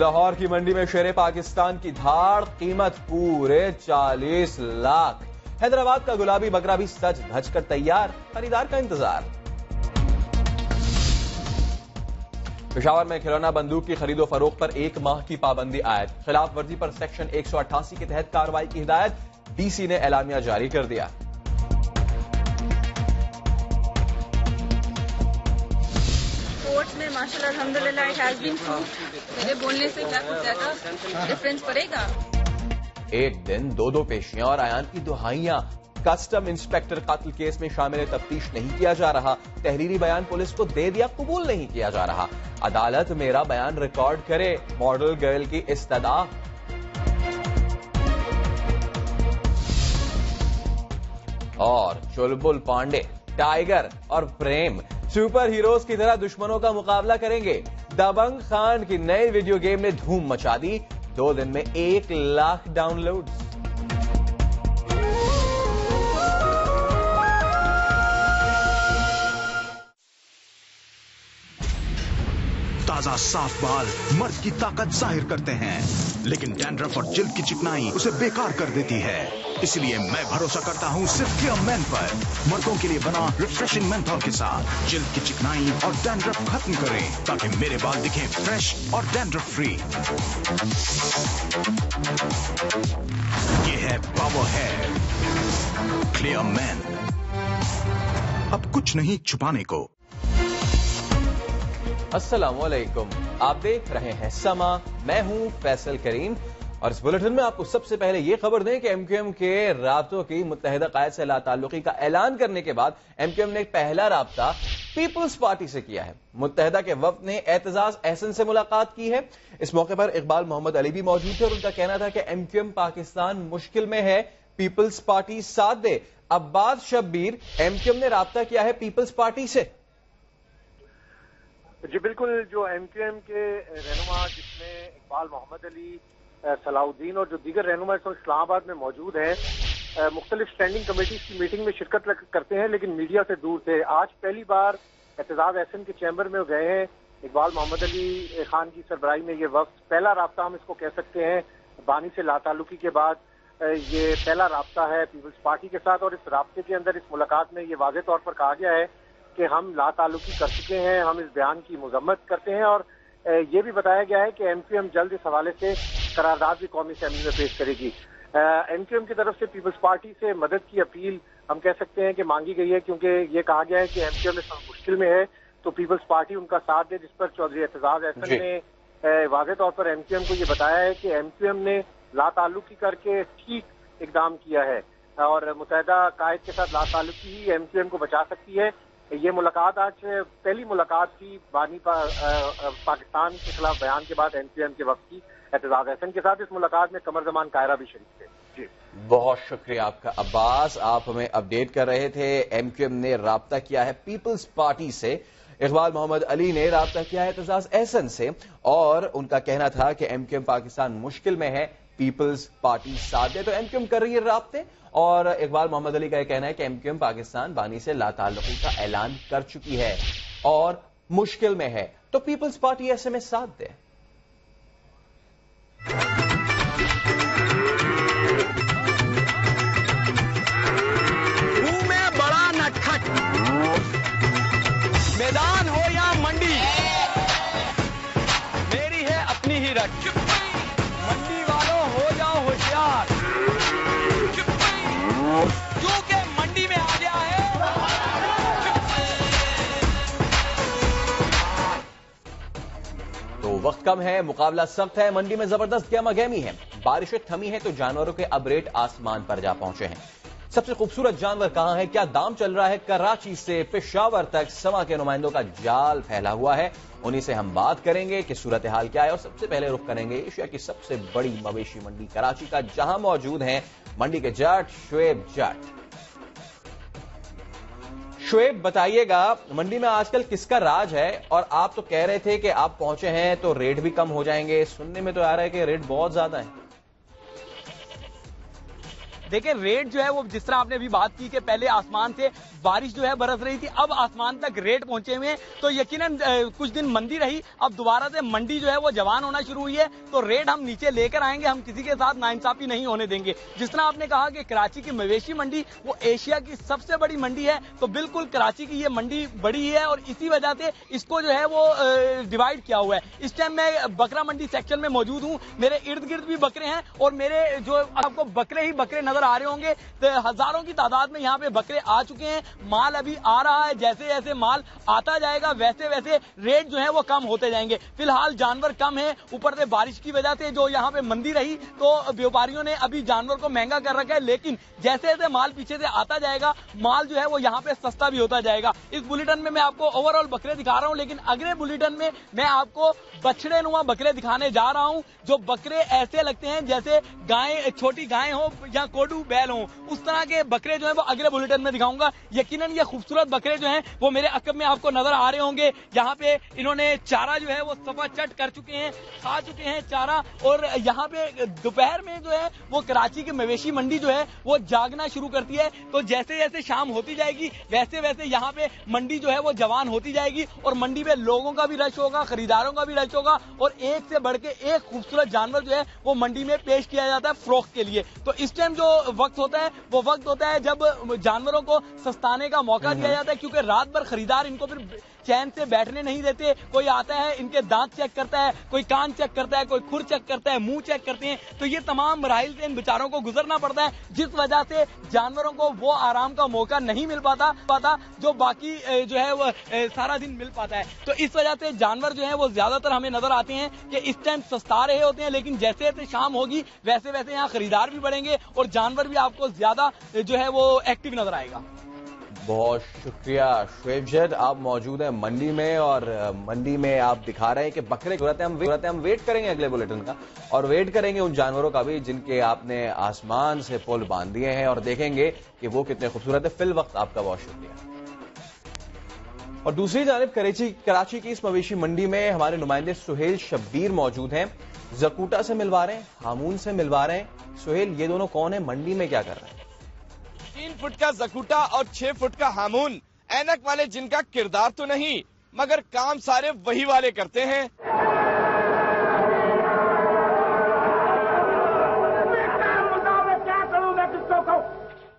لاہور کی منڈی میں شیر پاکستان کی دھاڑ، قیمت پورے چالیس لاکھ۔ حیدرآباد کا گلابی بکرا بھی سچ دھج کر تیار، خریدار کا انتظار۔ پشاور میں کھلونا بندوق کی خرید و فروخت پر ایک ماہ کی پابندی عائد۔ خلاف ورزی پر سیکشن ایک سو اٹھاسی کے تحت کارروائی کی ہدایت۔ ڈی سی نے اعلامیہ جاری کر دیا۔ میں ماشاء اللہ الحمد للہ میرے بولنے سے کیا کچھ زیادہ ڈفرینس پڑے گا؟ ایک دن دو دو پیشیاں اور ایان کی دہائیاں. کسٹم انسپیکٹر قتل کیس میں شامل تفتیش نہیں کیا جا رہا. تحریری بیان پولیس کو دے دیا، قبول نہیں کیا جا رہا. عدالت میرا بیان ریکارڈ کرے. ماڈل گرل کی استدا. اور چلبل پانڈے ٹائیگر اور پریم سپر ہیروز کی طرح دشمنوں کا مقابلہ کریں گے. دبنگ خان کی نئی ویڈیو گیم نے دھوم مچا دی۔ دو دن میں ایک لاکھ ڈاؤن لوڈ تازہ صاف بال مرد کی طاقت ظاہر کرتے ہیں۔ لیکن ڈینڈرف اور جلد کی چکنائی اسے بیکار کر دیتی ہے۔ اس لیے میں بھروسہ کرتا ہوں صرف کیئر مین پر۔ مردوں کے لیے بنا ریفریشنگ مینتھول کے ساتھ۔ جلد کی چکنائی اور ڈینڈرف ختم کریں تاکہ میرے بال دکھیں فریش اور ڈینڈرف فری یہ ہے پاور ہے کلیئر مین اب کچھ نہیں چھپانے کو۔ السلام علیکم۔ آپ دیکھ رہے ہیں سما۔ میں ہوں فیصل کریم۔ اور اس بلٹن میں آپ کو سب سے پہلے یہ خبر دیں کہ ایم کیو ایم کے رابطوں کی متحدہ قائد سے لا تعلقی کا اعلان کرنے کے بعد ایم کیو ایم نے پہلا رابطہ پیپلز پارٹی سے کیا ہے۔ متحدہ کے وفد نے اعتزاز احسن سے ملاقات کی ہے۔ اس موقع پر اقبال محمد علی بھی موجود تھے اور ان کا کہنا تھا کہ ایم کیو ایم پاکستان مشکل میں ہے۔ پیپلز پارٹی ساتھ دے۔ عباس شبیر ایم کیو ایم نے رابطہ کیا ہے پیپلز پارٹی سے۔ جی بالکل، جو ایم کیو ایم کے رہنما جس میں اقبال محمد علی صلاح الدین اور جو دیگر رہنما اس وقت اسلام آباد میں موجود ہیں مختلف اسٹینڈنگ کمیٹیز کی میٹنگ میں شرکت کرتے ہیں، لیکن میڈیا سے دور تھے۔ آج پہلی بار احتجاج احسن کے چیمبر میں گئے ہیں۔ اقبال محمد علی خان کی سربراہی میں یہ وقت پہلا رابطہ ہم اس کو کہہ سکتے ہیں، بانی سے لا تعلقی کے بعد یہ پہلا رابطہ ہے پیپلز پارٹی کے ساتھ اور اس رابطے کے اندر اس ملاقات میں یہ واضح طور پر کہا گیا ہے کہ ہم لا تعلقی کر چکے ہیں ہم اس بیان کی مذمت کرتے ہیں اور یہ بھی بتایا گیا ہے کہ ایم کیو ایم جلد اس حوالے سے قرارداد بھی قومی اسمبلی میں پیش کرے گی۔ ایم کیو ایم کی طرف سے پیپلز پارٹی سے مدد کی اپیل ہم کہہ سکتے ہیں کہ مانگی گئی ہے کیونکہ یہ کہا گیا ہے کہ ایم کیو ایم مشکل میں ہے تو پیپلز پارٹی ان کا ساتھ دے جس پر چودھری احتجاج احسن نے واضح طور پر ایم کیو ایم کو یہ بتایا ہے کہ ایم کیو ایم نے لا تعلقی کر کے ٹھیک اقدام کیا ہے اور متحدہ قائد کے ساتھ لا تعلقی ہی ایم کیو ایم کو بچا سکتی ہے۔ یہ ملاقات آج پہلی ملاقات تھی بانی پاکستان کے خلاف بیان کے بعد این پی ایم کے وقت کی احتجاج احسن کے ساتھ اس ملاقات میں کمر زمان کائرہ بھی شریک تھے۔ جی۔ بہت شکریہ آپ کا عباس۔ آپ ہمیں اپڈیٹ کر رہے تھے ایم کیو ایم نے رابطہ کیا ہے پیپلز پارٹی سے۔ اقبال محمد علی نے رابطہ کیا ہے اعتزاز احسن سے اور ان کا کہنا تھا کہ ایم کیو ایم پاکستان مشکل میں ہے۔ پیپلز پارٹی ساتھ دے تو ایم کیو ایم کر رہی ہے رابطے اور اقبال محمد علی کا یہ کہنا ہے کہ ایم کیو ایم پاکستان بانی سے لا تعلقی کا اعلان کر چکی ہے اور مشکل میں ہے تو پیپلز پارٹی ایسے میں ساتھ دے۔ تو وقت کم ہے، مقابلہ سخت ہے، منڈی میں زبردست گیما گیمی ہے۔ بارشیں تھمی ہیں تو جانوروں کے اب ریٹ آسمان پر جا پہنچے ہیں۔ سب سے خوبصورت جانور کہاں ہے؟ کیا دام چل رہا ہے؟ کراچی سے پشاور تک سما کے نمائندوں کا جال پھیلا ہوا ہے۔ انہی سے ہم بات کریں گے کہ صورتحال کیا ہے اور سب سے پہلے رخ کریں گے ایشیا کی سب سے بڑی مویشی منڈی کراچی کا، جہاں موجود ہیں منڈی کے جٹ شعیب جٹ۔ شعیب، بتائیے گا، منڈی میں آج کل کس کا راج ہے؟ اور آپ تو کہہ رہے تھے کہ آپ پہنچے ہیں تو ریٹ بھی کم ہو جائیں گے۔ سننے میں تو آ رہا ہے کہ ریٹ بہت زیادہ ہے دیکھیں ریٹ جو ہے وہ جس طرح آپ نے ابھی بات کی کہ پہلے آسمان سے بارش جو ہے برس رہی تھی، اب آسمان تک ریٹ پہنچے ہوئے ہیں۔ تو یقیناً کچھ دن مندی رہی۔ اب دوبارہ سے منڈی جو ہے وہ جوان ہونا شروع ہوئی ہے۔ تو ریٹ ہم نیچے لے کر آئیں گے، ہم کسی کے ساتھ ناانصافی نہیں ہونے دیں گے۔ جس طرح آپ نے کہا کہ کراچی کی مویشی منڈی، وہ ایشیا کی سب سے بڑی منڈی ہے۔ تو بالکل کراچی کی یہ منڈی بڑی ہے اور اسی وجہ سے اس کو جو ہے وہ ڈیوائڈ کیا ہوا ہے۔ اس ٹائم میں بکرا منڈی سیکشن میں موجود ہوں۔ میرے ارد گرد بھی بکرے ہیں اور میرے جو آپ کو بکرے ہی بکرے نظر نظر آ رہے ہوں گے۔ ہزاروں کی تعداد میں یہاں پہ بکرے آ چکے ہیں۔ مال ابھی آ رہا ہے۔ جیسے جیسے مال آتا جائے گا، ویسے ویسے ریٹ جو ہے وہ کم ہوتے جائیں گے۔ فی الحال جانور کم ہے اوپر سے بارش کی وجہ سے جو یہاں پہ مندی رہی، تو ویوپاریوں نے ابھی جانور کو مہنگا کر رکھا ہے۔ لیکن جیسے جیسے مال پیچھے سے آتا جائے گا، مال جو ہے وہ یہاں پہ سستا بھی ہوتا جائے گا۔ اس بلٹن میں میں آپ کو اوور آل بکرے دکھا رہا ہوں، لیکن اگلے بلٹن میں میں آپ کو بچڑے نما بکرے دکھانے جا رہا ہوں۔ جو بکرے ایسے لگتے ہیں جیسے گائے چھوٹی گائے ہوں یا کوٹ کوڈو بیل ہوں اس طرح کے بکرے جو ہیں وہ اگلے بلٹن میں دکھاؤں گا یقیناً یہ خوبصورت بکرے جو ہیں وہ میرے عقب میں آپ کو نظر آ رہے ہوں گے یہاں پہ انہوں نے چارہ جو ہے وہ سفا چٹ کر چکے ہیں کھا چکے ہیں چارہ اور یہاں پہ دوپہر میں جو ہے وہ کراچی کی مویشی منڈی جو ہے وہ جاگنا شروع کرتی ہے تو جیسے جیسے شام ہوتی جائے گی ویسے ویسے یہاں پہ منڈی جو ہے وہ جوان ہوتی جائے گی اور منڈی میں لوگوں کا بھی رش ہوگا خریداروں کا بھی رش ہوگا اور ایک سے بڑھ کے ایک خوبصورت جانور جو ہے وہ منڈی میں پیش کیا جاتا ہے فروخت کے لیے تو اس ٹائم جو وقت ہوتا ہے وہ وقت ہوتا ہے جب جانوروں کو سستانے کا موقع دیا جاتا ہے کیونکہ رات بھر خریدار ان کو پھر چین سے بیٹھنے نہیں دیتے۔ کوئی آتا ہے ان کے دانت چیک کرتا ہے کوئی کان چیک کرتا ہے کوئی کھر چیک کرتا ہے منہ چیک کرتے ہیں۔ تو یہ تمام مراحل سے ان بیچاروں کو گزرنا پڑتا ہے جس وجہ سے جانوروں کو وہ آرام کا موقع نہیں مل پاتا پاتا جو باقی جو ہے وہ سارا دن مل پاتا ہے۔ تو اس وجہ سے جانور جو ہے وہ زیادہ تر ہمیں نظر آتے ہیں کہ اس ٹائم سستا رہے ہوتے ہیں لیکن جیسے جیسے شام ہوگی ویسے ویسے یہاں خریدار بھی بڑھیں گے اور جانور بھی آپ کو زیادہ جو ہے وہ ایکٹیو نظر آئے گا۔ بہت شکریہ شعیب جد، آپ موجود ہیں منڈی میں اور منڈی میں آپ دکھا رہے ہیں کہ بکرے کو رہتے ہیں، ہم ویٹ کریں گے اگلے بلٹن کا اور ویٹ کریں گے ان جانوروں کا بھی جن کے آپ نے آسمان سے پل باندھ دیے ہیں اور دیکھیں گے کہ وہ کتنے خوبصورت ہے فی الوقت آپ کا بہت شکریہ۔ اور دوسری جانب کراچی کراچی کی اس مویشی منڈی میں ہمارے نمائندے سہیل شبیر موجود ہیں۔ زکوٹا سے ملوا رہے ہیں ہامون سے ملوا رہے ہیں۔ سہیل یہ دونوں کون ہیں؟ منڈی میں کیا کر رہے ہیں؟ تین فٹ کا زکوٹا اور چھ فٹ کا ہامون۔ اینک والے جن کا کردار تو نہیں مگر کام سارے وہی والے کرتے ہیں۔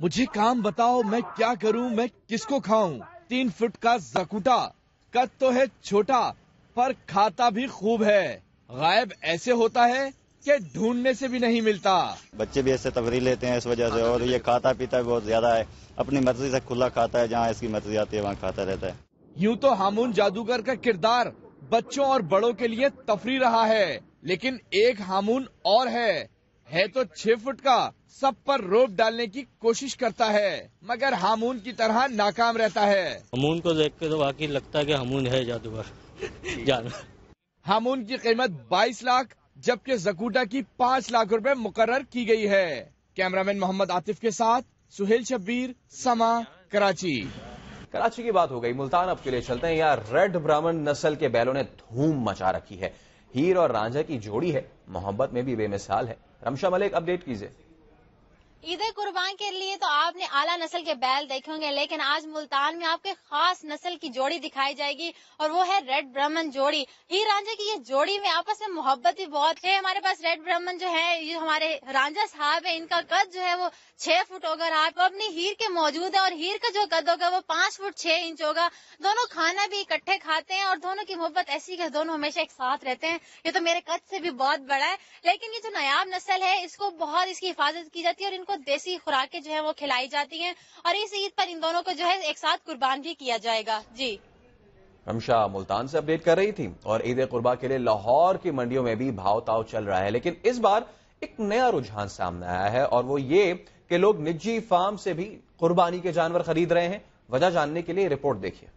مجھے کام بتاؤ میں کیا کروں میں کس کو کھاؤں؟ تین فٹ کا زکوٹا قد تو ہے چھوٹا پر کھاتا بھی خوب ہے۔ غائب ایسے ہوتا ہے کہ ڈھونڈنے سے بھی نہیں ملتا۔ بچے بھی ایسے تفریح لیتے ہیں اس وجہ سے اور یہ کھاتا پیتا بہت زیادہ ہے۔ اپنی مرضی سے کھلا کھاتا ہے جہاں اس کی مرضی آتی ہے وہاں کھاتا رہتا ہے۔ یوں تو ہامون جادوگر کا کردار بچوں اور بڑوں کے لیے تفریح رہا ہے لیکن ایک ہامون اور ہے۔ ہے تو چھ فٹ کا سب پر روپ ڈالنے کی کوشش کرتا ہے مگر ہامون کی طرح ناکام رہتا ہے۔ ہمون کو دیکھ کے تو واقعی لگتا ہے کہ ہمون ہے جادوگر۔ جانور ہامون کی قیمت بائیس لاکھ جبکہ زکوٹا کی پانچ لاکھ روپے مقرر کی گئی ہے۔ کیمرامین محمد عاطف کے ساتھ سہیل شبیر سما کراچی۔ کراچی کی بات ہو گئی ملتان اب کے لیے چلتے ہیں۔ یہاں ریڈ برامن نسل کے بیلوں نے دھوم مچا رکھی ہے۔ ہیر اور رانجھا کی جوڑی ہے، محبت میں بھی بے مثال ہے۔ رمشا ملک اپڈیٹ کیجیے عید قربان کے لیے تو آپ نے اعلیٰ نسل کے بیل دیکھیں گے، لیکن آج ملتان میں آپ کے خاص نسل کی جوڑی دکھائی جائے گی اور وہ ہے ریڈ برہمن جوڑی۔ ہی رانجا کی یہ جوڑی میں آپس میں محبت بھی بہت ہے۔ ہمارے پاس ریڈ برہمن جو ہے، یہ ہمارے رانجا صاحب ہے ان کا قد جو ہے وہ چھ فٹ ہوگا آپ اپنی ہیر کے موجود ہے اور ہیر کا جو قد ہوگا وہ پانچ فٹ چھ انچ ہوگا۔ دونوں کھانا بھی اکٹھے کھاتے ہیں اور دونوں کی محبت ایسی کہ دونوں ہمیشہ ایک ساتھ رہتے ہیں۔ یہ تو میرے قد سے بھی بہت بڑا ہے، لیکن یہ جو نایاب نسل ہے، اس کو بہت اس کی حفاظت کی جاتی ہے اور ان کو دیسی خوراکیں جو ہے وہ کھلائی جاتی ہیں اور اس عید پر ان دونوں کو جو ہے ایک ساتھ قربان بھی کیا جائے گا۔ جی۔ رمشا ملتان سے اپڈیٹ کر رہی تھی اور عید قربا کے لیے لاہور کی منڈیوں میں بھی بھاؤ تاؤ چل رہا ہے لیکن اس بار ایک نیا رجحان سامنے آیا ہے اور وہ یہ کہ لوگ نجی فارم سے بھی قربانی کے جانور خرید رہے ہیں۔ وجہ جاننے کے لیے رپورٹ دیکھیے۔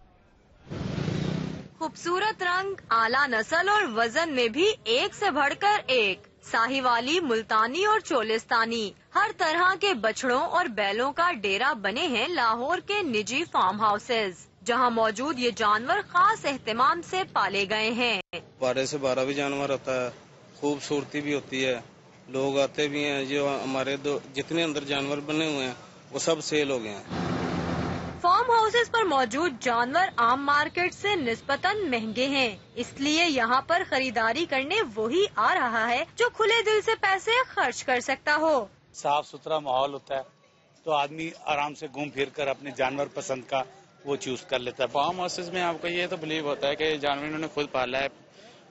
خوبصورت رنگ اعلیٰ نسل اور وزن میں بھی ایک سے بڑھ کر ایک۔ ساہی والی ملتانی اور چولستانی۔ ہر طرح کے بچڑوں اور بیلوں کا ڈیرا بنے ہیں لاہور کے نجی فارم ہاؤسز، جہاں موجود یہ جانور خاص اہتمام سے پالے گئے ہیں۔ بارہ سے بارہ بھی جانور ہوتا ہے، خوبصورتی بھی ہوتی ہے۔ لوگ آتے بھی ہیں، جو ہمارے دو جتنے اندر جانور بنے ہوئے ہیں، وہ سب سیل ہو گئے ہیں۔ فارم ہاؤسز پر موجود جانور عام مارکیٹ سے نسبتاً مہنگے ہیں۔ اس لیے یہاں پر خریداری کرنے وہی آ رہا ہے جو کھلے دل سے پیسے خرچ کر سکتا ہو۔ صاف ستھرا ماحول ہوتا ہے تو آدمی آرام سے گھوم پھر کر اپنے جانور پسند کا وہ چوز کر لیتا ہے۔ فارم ہاؤسز میں آپ کو یہ تو بلیو ہوتا ہے کہ جانور انہوں نے خود پالا ہے۔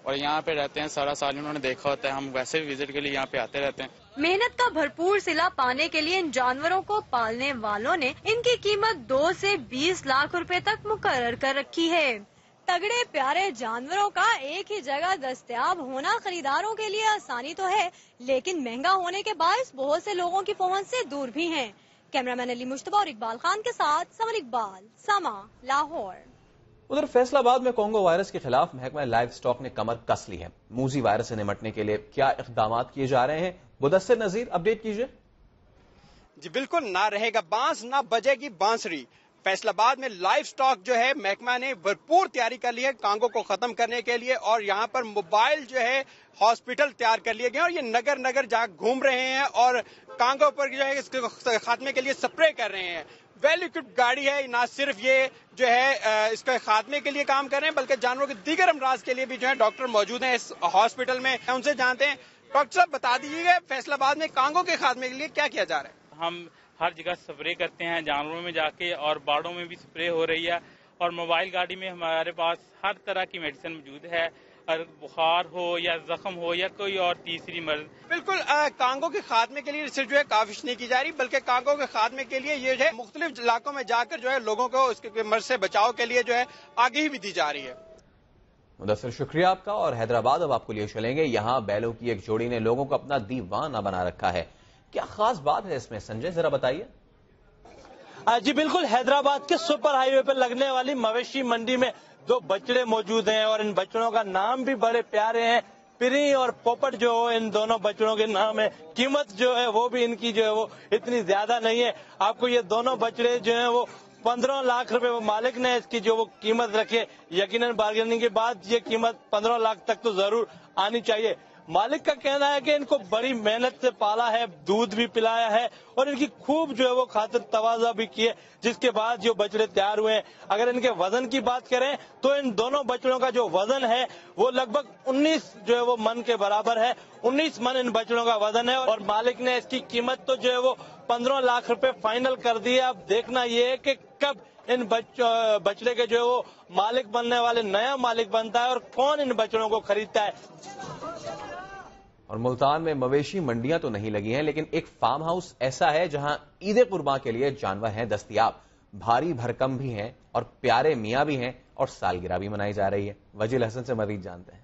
اور یہاں پہ رہتے ہیں، سارا سال انہوں نے دیکھا ہوتا ہے، ہم ویسے بھی وزٹ کے لیے یہاں پہ آتے رہتے ہیں۔ محنت کا بھرپور سلا پانے کے لیے ان جانوروں کو پالنے والوں نے ان کی قیمت دو سے بیس لاکھ روپے تک مقرر کر رکھی ہے۔ تگڑے پیارے جانوروں کا ایک ہی جگہ دستیاب ہونا خریداروں کے لیے آسانی تو ہے، لیکن مہنگا ہونے کے باعث بہت سے لوگوں کی پہنچ سے دور بھی ہیں۔ کیمرہ مین علی مشتبہ اور اقبال خان کے ساتھ سمر اقبال، سما، لاہور۔ ادھر فیصلہ آباد میں کونگو وائرس کے خلاف محکمہ لائف سٹاک نے کمر کس لی ہے۔ موزی وائرس سے نمٹنے کے لیے کیا اقدامات کیے جا رہے ہیں؟ مدثر نظیر اپڈیٹ کیجیے۔ جی بالکل نہ رہے گا بانس، نہ بجے گی بانسری۔ فیصل آباد میں لائف سٹاک جو ہے، محکمہ نے بھرپور تیاری کر لی ہے کانگو کو ختم کرنے کے لیے اور یہاں پر موبائل جو ہے، ہاسپٹل تیار کر لیے گئے اور یہ نگر نگر جا گھوم رہے ہیں اور کانگو پر جو ہے، اس کے خاتمے کے لیے سپرے کر رہے ہیں۔ ویل اکوپڈ گاڑی ہے، نہ صرف یہ جو ہے اس کے خاتمے کے لیے کام کر رہے ہیں، بلکہ جانوروں کے دیگر امراض کے لیے بھی جو ہے ڈاکٹر موجود ہیں اس ہاسپٹل میں۔ ان سے جانتے ہیں۔ ڈاکٹر صاحب، بتا دیجیے گا فیصلہ آباد میں کانگو کے خاتمے کے لیے کیا کیا جا رہا ہے؟ ہم ہر جگہ سپرے کرتے ہیں جانوروں میں جا کے، اور باڑوں میں بھی سپرے ہو رہی ہے۔ اور موبائل گاڑی میں ہمارے پاس ہر طرح کی میڈیسن موجود ہے۔ بخار ہو یا زخم ہو یا کوئی اور تیسری مرض۔ بالکل کانگو کے خاتمے کے لیے ریسرچ جو ہے کافی نہیں کی جا رہی بلکہ کانگو کے خاتمے کے لیے یہ جو ہے مختلف علاقوں میں جا کر جو ہے لوگوں کو اس کے مرض سے بچاؤ کے لیے جو ہے آگے ہی بھی دی جا رہی ہے۔ مدثر شکریہ آپ کا۔ اور حیدرآباد اب آپ کو لیے چلیں گے۔ یہاں بیلوں کی ایک جوڑی نے لوگوں کو اپنا دیوانہ بنا رکھا ہے۔ کیا خاص بات ہے اس میں؟ سنجے ذرا بتائیے۔ جی بالکل حیدرآباد کے سپر ہائی وے پر لگنے والی مویشی منڈی میں دو بچڑے موجود ہیں اور ان بچڑوں کا نام بھی بڑے پیارے ہیں۔ پری اور پوپٹ جو ان دونوں بچڑوں کے نام ہے قیمت جو ہے، وہ بھی ان کی جو ہے، وہ اتنی زیادہ نہیں ہے۔ آپ کو یہ دونوں بچڑے جو ہیں، وہ پندرہ لاکھ روپے مالک نے اس کی جو وہ قیمت رکھے۔ یقیناً بارگیننگ کے بعد یہ قیمت پندرہ لاکھ تک تو ضرور آنی چاہیے۔ مالک کا کہنا ہے کہ ان کو بڑی محنت سے پالا ہے، دودھ بھی پلایا ہے اور ان کی خوب جو ہے وہ خاطر توازہ بھی کی ہے، جس کے بعد جو بچڑے تیار ہوئے ہیں۔ اگر ان کے وزن کی بات کریں تو ان دونوں بچڑوں کا جو وزن ہے وہ لگ بھگ انیس جو ہے وہ من کے برابر ہے۔ انیس من ان بچڑوں کا وزن ہے اور مالک نے اس کی قیمت تو جو ہے وہ پندرہ لاکھ روپے فائنل کر دی ہے۔ اب دیکھنا یہ ہے کہ کب ان بچڑے کے جو ہے وہ مالک بننے والے نیا مالک بنتا ہے اور کون ان بچڑوں کو خریدتا ہے۔ اور ملتان میں مویشی منڈیاں تو نہیں لگی ہیں، لیکن ایک فارم ہاؤس ایسا ہے جہاں عید قرباں کے لیے جانور ہیں دستیاب۔ بھاری بھرکم بھی ہیں اور پیارے میاں بھی ہیں اور سالگرہ بھی منائی جا رہی ہے۔ وجیل حسن سے مزید جانتے ہیں۔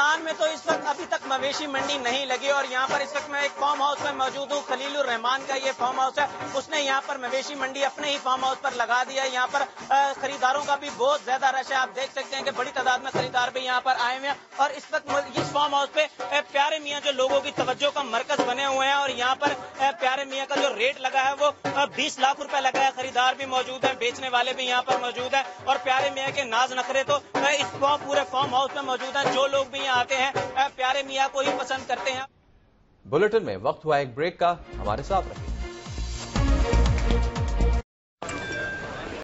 جی بالکل ملتان میں تو اس وقت ابھی تک مویشی منڈی نہیں لگی اور یہاں پر اس وقت میں ایک فارم ہاؤس میں موجود ہوں، خلیل الرحمان کا یہ فارم ہاؤس ہے۔ اس نے یہاں پر مویشی منڈی اپنے ہی فارم ہاؤس پر لگا دیا ہے۔ یہاں پر خریداروں کا بھی بہت زیادہ رش ہے۔ آپ دیکھ سکتے ہیں کہ بڑی تعداد میں خریدار بھی یہاں پر آئے ہوئے ہیں۔ اور اس وقت اس فارم ہاؤس پہ پیارے میاں جو لوگوں کی توجہ کا مرکز بنے ہوئے ہیں اور یہاں پر پیارے میاں کا جو ریٹ لگا ہے وہ بیس لاکھ روپے لگا ہے۔ خریدار بھی موجود ہیں، بیچنے والے بھی یہاں پر موجود ہیں۔ اور پیارے میاں کے ناز نخرے تو اس پورے فارم ہاؤس میں موجود ہیں۔ جو لوگ بھی آتے ہیں۔ پیارے میاں کو ہی پسند کرتے ہیں؟ بلٹن میں وقت ہوا ایک بریک کا، ہمارے ساتھ رکھیں